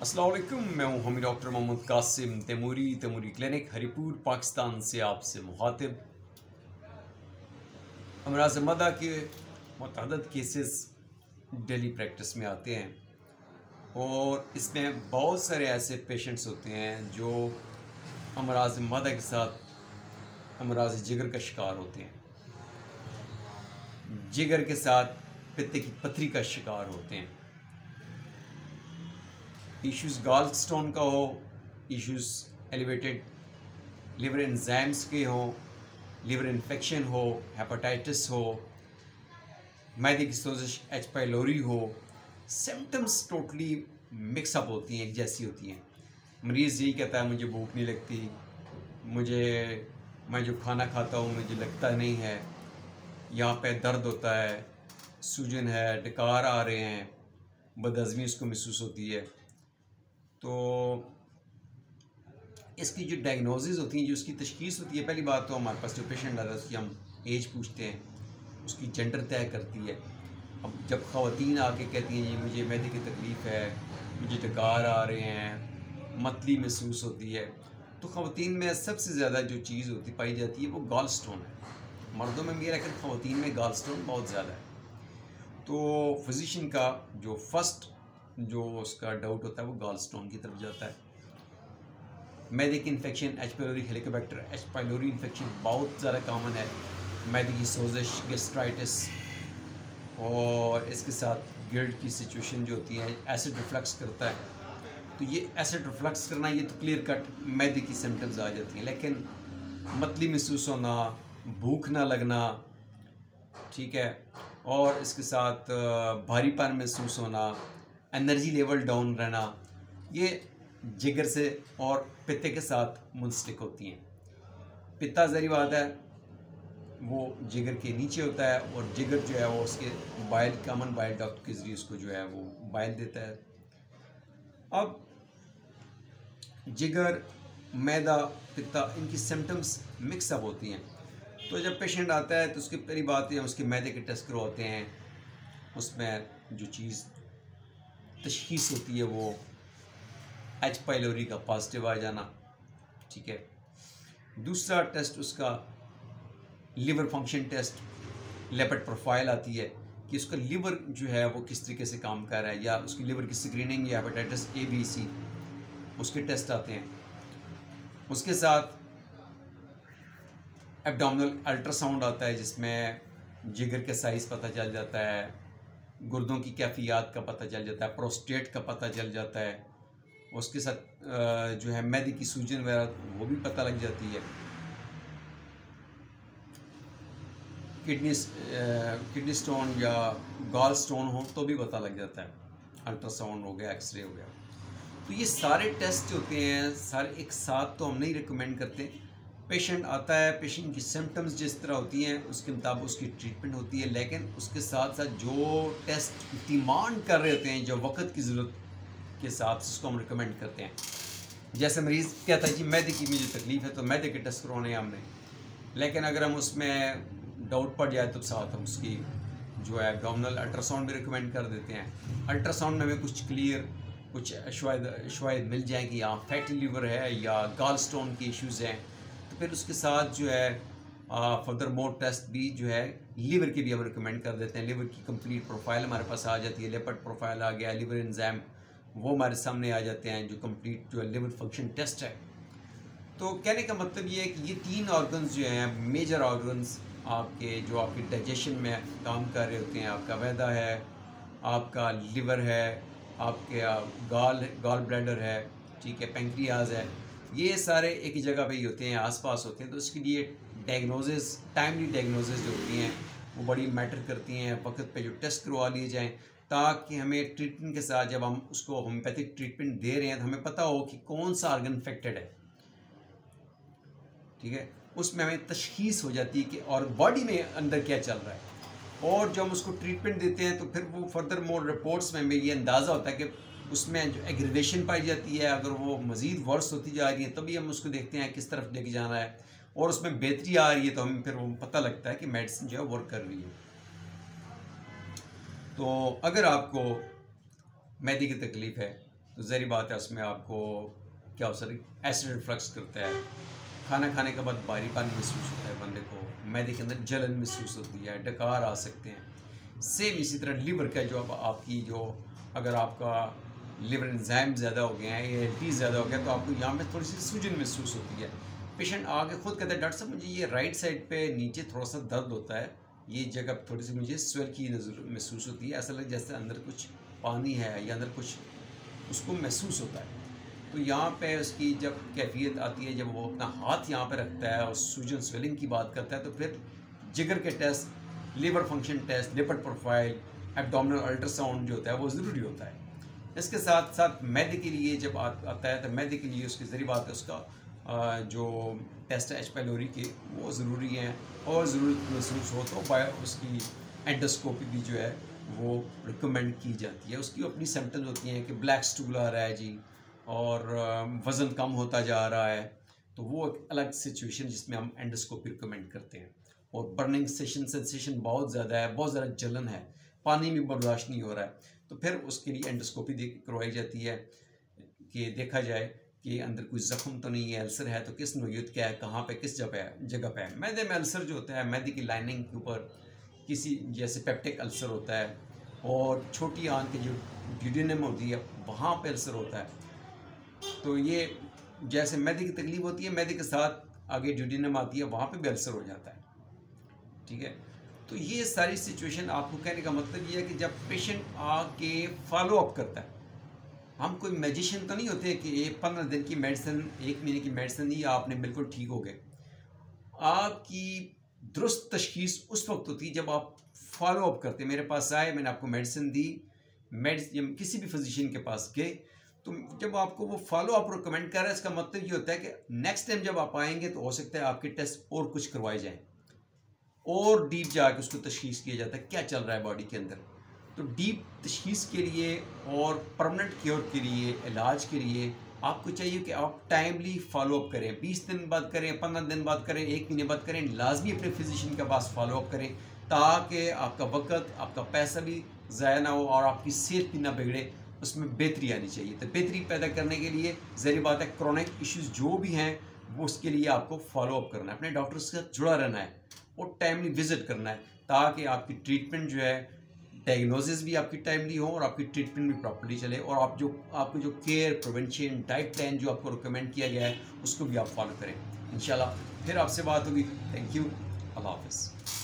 असलकुम मैं हूँ हमी डॉक्टर मोहम्मद कासिम, तैमूरी तैमूरी क्लिनिक, हरीपुर, पाकिस्तान से आपसे मुखातिब। अमराज मदा के मतद केसेस डेली प्रैक्टिस में आते हैं और इसमें बहुत सारे ऐसे पेशेंट्स होते हैं जो अमराज मदा के साथ अमराज जिगर का शिकार होते हैं। जिगर के साथ पित्ते की पथरी का शिकार होते हैं। इश्यूज़ गाल स्टोन का हो इश्यूज़ एलिवेटेड लिवर एंजाइम्स के हो लिवर इन्फेक्शन हो हेपेटाइटिस हो मैदे की सोजिश एच पाइलोरी हो सिम्टम्स टोटली मिक्सअप होती हैं, एक जैसी होती हैं। मरीज़ यही कहता है, मुझे भूख नहीं लगती, मुझे, मैं जो खाना खाता हूँ, मुझे लगता नहीं है। यहाँ पे दर्द होता है, सूजन है, डकार आ रहे हैं, बदहज़मी उसको महसूस होती है। तो इसकी जो डायग्नोसिस होती है, जो उसकी तशखीस होती है, पहली बात तो हमारे पास जो पेशेंट आता है, उसकी हम एज पूछते हैं, उसकी जेंडर तय करती है। अब जब ख़वान आके कहती हैं, जी, मुझे मैदे की तकलीफ़ है, मुझे डकार आ रहे हैं, मतली महसूस होती है। तो ख़वान में सबसे ज़्यादा जो चीज़ होती, पाई जाती है, वो गाल स्टोन है। मर्दों में है लेकिन ख़वान में गाल स्टोन बहुत ज़्यादा है। तो फिज़िशन का जो फ़र्स्ट जो उसका डाउट होता है, वो गाल स्टोन की तरफ़ जाता है। मैदे की infection H pylori helicobacter H pylori infection बहुत ज़्यादा कॉमन है। मैदे की सोजिश गेस्ट्राइटिस और इसके साथ गिल्ड की सिचुएशन जो होती है एसिड रिफ्लक्स करता है। तो ये एसिड रिफ्लक्स करना, ये तो क्लियर कट मैदे की सिम्टम्स आ जाती हैं। लेकिन मतली महसूस होना, भूख ना लगना, ठीक है? और इसके साथ, भारीपन महसूस होना एनर्जी लेवल डाउन रहना, ये जिगर से और पित्ते के साथ मुंसलिक होती हैं। पित्ता जरी बात है, वो जिगर के नीचे होता है और जिगर जो है वो उसके बाइल कॉमन बाइल डॉक्टर के ज़रिए उसको जो है वो बाइल देता है। अब जिगर, मैदा, पित्ता, इनकी सिम्टम्स मिक्सअप होती हैं। तो जब पेशेंट आता है तो उसकी पहली बात है उसके मैदे के टेस्ट करवाते हैं, उसमें जो चीज़ तशीस होती है वो। एच पाइलोरी का पॉजिटिव आ जाना, ठीक है। दूसरा टेस्ट उसका liver function test lipid profile आती है कि उसका लिवर जो है वो किस तरीके से काम कर रहा है, या उसकी लिवर की स्क्रीनिंग या हेपेटाइटिस ए बी सी उसके टेस्ट आते हैं। उसके साथ एबडामिनल अल्ट्रासाउंड आता है जिसमें जिगर के साइज़ पता चल जाता है। गुर्दों की कैफियात का पता चल जाता है प्रोस्टेट का पता चल जाता है, उसके साथ जो है मैदे की सूजन वगैरह, वो भी पता लग जाती है। किडनी किडनी स्टोन या गॉल स्टोन हो तो भी पता लग जाता है। अल्ट्रासाउंड हो गया, एक्सरे हो गया। तो ये सारे टेस्ट होते हैं, सारे एक साथ तो हम नहीं रिकमेंड करते। पेशेंट आता है, पेशेंट की सिम्टम्स जिस तरह होती हैं, उसके मुताबिक उसकी ट्रीटमेंट होती है, लेकिन उसके साथ साथ जो टेस्ट डिमांड कर रहे होते हैं, जो वक्त की ज़रूरत के हिसाब से उसको हम रिकमेंड करते हैं। जैसे मरीज़ कहता है कि मैदे की मुझे तकलीफ़ है तो मैदे के टेस्ट करवाने हैं हमने। लेकिन अगर हम उसमें डाउट पड़ जाए तो साथ हम उसकी जो है एबडामिनल अल्ट्रासाउंड भी रिकमेंड कर देते हैं। अल्ट्रासाउंड में हमें कुछ क्लियर कुछ अशवायद अशवायद मिल जाए कि यहाँ फैटी लीवर है, या गाल स्टोन की इश्यूज़ हैं। फिर उसके साथ जो है फर्दर मोर टेस्ट भी जो है लीवर की भी हम रिकमेंड कर देते हैं। लीवर की कंप्लीट प्रोफ़ाइल हमारे पास आ जाती है लेपर्ड प्रोफ़ाइल आ गया लीवर इंजाम वो हमारे सामने आ जाते हैं जो कंप्लीट जो है लिवर फ़ंक्शन टेस्ट है। तो कहने का मतलब ये है कि ये तीन ऑर्गन्स जो हैं मेजर ऑर्गन्स आपके, जो आपके डाइजेशन में काम कर रहे होते हैं। आपका वैदा है, आपका लिवर है, आपके गाल गाल ब्लैडर है, ठीक है पेंक्रियाज है। ये सारे एक ही जगह पे ही होते हैं, आसपास होते हैं तो उसके लिए डायग्नोसिस टाइमली डायग्नोसिस जो होती हैं, वो बड़ी मैटर करती हैं। वक्त पे जो टेस्ट करवा लिए जाएँ, ताकि हमें ट्रीटमेंट के साथ जब हम उसको होम्योपैथिक ट्रीटमेंट दे रहे हैं तो हमें पता हो कि कौन सा आर्गन इन्फेक्टेड है। ठीक है? उसमें हमें तशखीस हो जाती है कि और बॉडी में अंदर क्या चल रहा है। और जब हम उसको ट्रीटमेंट देते हैं तो फिर वो फर्दर मोर रिपोर्ट्स में हमें ये अंदाज़ा होता है कि उसमें जो एग्रीवेशन पाई जाती है, अगर वो मज़ीद वर्स होती जा रही है, तभी हम उसको देखते हैं किस तरफ़ लेके जाना है। और उसमें बेहतरी आ रही है तो हमें फिर वो पता लगता है कि मेडिसिन जो है वर्क कर रही है। तो अगर आपको मैदी की तकलीफ़ है तो जहरी बात है उसमें आपको क्या हो सकता एसिड रिफ्लक्स करता है। खाना खाने के बाद बारी पानी महसूस होता है बंदे को, मैदे के अंदर जलन महसूस होती है, डकार आ सकते हैं। सेम इसी तरह लीवर का जो अब आपकी जो, अगर आपका लिवर इंजाइम ज़्यादा हो गया है, या टी ज़्यादा हो गया तो आपको यहाँ में थोड़ी सी सूजन महसूस होती है। पेशेंट आके खुद कहता है, डॉक्टर साहब, मुझे ये राइट साइड पे नीचे थोड़ा सा दर्द होता है। ये जगह थोड़ी सी मुझे स्वेल की नज़र महसूस होती है। ऐसा लगे जैसे अंदर कुछ पानी है या अंदर कुछ उसको महसूस होता है। तो यहाँ पे उसकी जब कैफियत आती है, जब वो अपना हाथ यहाँ पे रखता है और सूजन स्वेलिंग की बात करता है तो फिर जिगर के test liver function test lipid profile abdominal ultrasound जो होता है, वो ज़रूरी होता है। इसके साथ साथ मैदे के लिए जब आता है तो मैदे के लिए उसकी ज़रिए बात है, उसका जो टेस्ट एच पैलोरी के, वो ज़रूरी हैं। और ज़रूरत महसूस हो तो बायो उसकी एंडोस्कोपी भी जो है, वो रिकमेंड की जाती है। उसकी अपनी सिम्टम्स होती हैं कि ब्लैक स्टूल आ रहा है जी, और वज़न कम होता जा रहा है। तो वो एक अलग सिचुएशन जिसमें हम एंडोस्कोपी रिकमेंड करते हैं। और बर्निंग सेशन सेंसेशन बहुत ज़्यादा है, बहुत ज़्यादा जलन है। पानी भी बर्दाश्त नहीं हो रहा है। तो फिर उसके लिए एंडोस्कोपी करवाई जाती है कि देखा जाए कि अंदर कोई ज़ख्म तो नहीं है, अल्सर है तो किस नोयत क्या है, कहाँ पे, किस जगह है, जगह पे है। मैदे में अल्सर जो होता है, मैदे की लाइनिंग के ऊपर किसी जैसे पेप्टिक अल्सर होता है और छोटी आंत की जो ड्यूडिनम होती है, वहाँ पे अल्सर होता है। तो ये जैसे मैदे की तकलीफ़ होती है, मैदे के साथ आगे ड्यूडिनम आती है, वहाँ पर भी अल्सर हो जाता है। ठीक है? तो ये सारी सिचुएशन आपको कहने का मतलब ये है कि जब पेशेंट आके फॉलो अप करता है, हम कोई मैजिशियन तो नहीं होते कि एक पंद्रह दिन की मेडिसिन एक महीने की मेडिसिन दी आपने बिल्कुल ठीक हो गए। आपकी दुरुस्त तशीस उस वक्त होती है जब आप फॉलो अप करते मेरे पास आए, मैंने आपको मेडिसिन दी मेडिसिन किसी भी फिजिशियन के पास गए तो जब आपको वो फॉलो अप रिकमेंड कर रहा है, इसका मतलब ये होता है कि नेक्स्ट टाइम जब आप आएँगे तो हो सकता है आपके टेस्ट और कुछ करवाए जाएँ। और डीप जाके उसको तशीस किया जाता है, क्या चल रहा है बॉडी के अंदर? तो डीप तशीस के लिए और परमानेंट क्योर के लिए, इलाज के लिए आपको चाहिए कि आप टाइमली फॉलोअप करें। बीस दिन बाद करें, पंद्रह दिन बाद करें, एक महीने बाद करें, लाजमी अपने फिजिशियन के पास फॉलोअप करें ताकि आपका वक्त, आपका पैसा भी ज़ाया ना हो और आपकी सेहत भी ना बिगड़े। उसमें बेहतरी आनी चाहिए। तो बेहतरी पैदा करने के लिए जहरी बात है क्रॉनिक इश्यूज़ जो भी हैं, वो उसके लिए आपको फॉलोअप करना है। अपने डॉक्टर के साथ जुड़ा रहना है। और टाइमली विज़िट करना है, ताकि आपकी ट्रीटमेंट जो है डायग्नोसिस भी आपकी टाइमली हो और आपकी ट्रीटमेंट भी प्रॉपरली चले और आप जो, आपको जो केयर प्रिवेंशन डाइट प्लान जो आपको रिकमेंड किया गया है, उसको भी आप फॉलो करें। इंशाल्लाह, फिर आपसे बात होगी। थैंक यू अल्लाह हाफिज़।